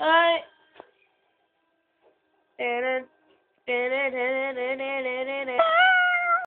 Alright.